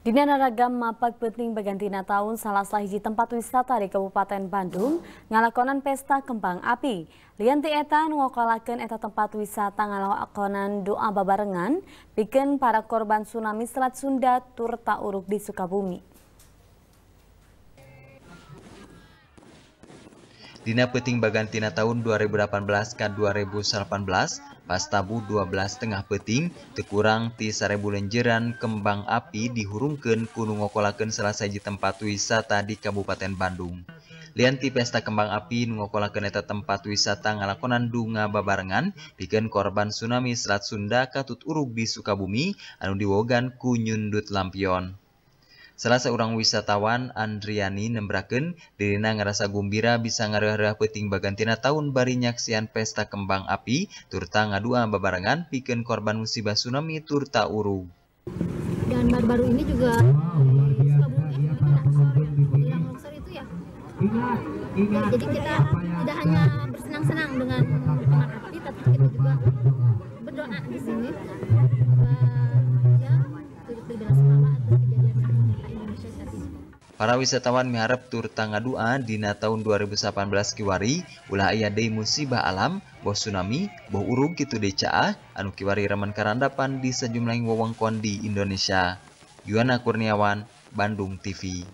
Dina ragam mapak penting bagantina tahun salah hiji tempat wisata di Kabupaten Bandung ngalakonan pesta kembang api. Lianti eta ngokolakeun eta tempat wisata ngalakonan doa babarengan bikin para korban tsunami Selat Sunda tur uruk di Sukabumi. Dina peting bagantina tahun 2018 ke 2018 pas tabu 12 tengah peting tekurang ti sarebu lenjeran kembang api dihurungkan kuno ngokolakeun salah saji tempat wisata di Kabupaten Bandung. Lianti pesta kembang api ngokolakeun eta tempat wisata ngalakonan dunga babarengan bikin korban tsunami Selat Sunda katut urug di Sukabumi anu diwogan ku nyundut lampion. Salah seorang wisatawan Andriani nembraken dirina ngerasa gumbira bisa ngarah-rah peting bagantina tahun bari nyaksian pesta kembang api turta ngadua babarangan piken korban musibah tsunami turta uru. Dan baru-baru ini juga ya. jadi kita tidak hanya bersenang-senang dengan kembang api, tapi kita juga berdoa di sini. Ya, Para wisatawan miharap tur tangga dua dina tahun 2018 kiwari ulah aya deui musibah alam, boh tsunami, boh urug kitu deui caah anu kiwari raman karandapan di sejumlah wewengkon di Indonesia. Yuana Kurniawan, Bandung TV.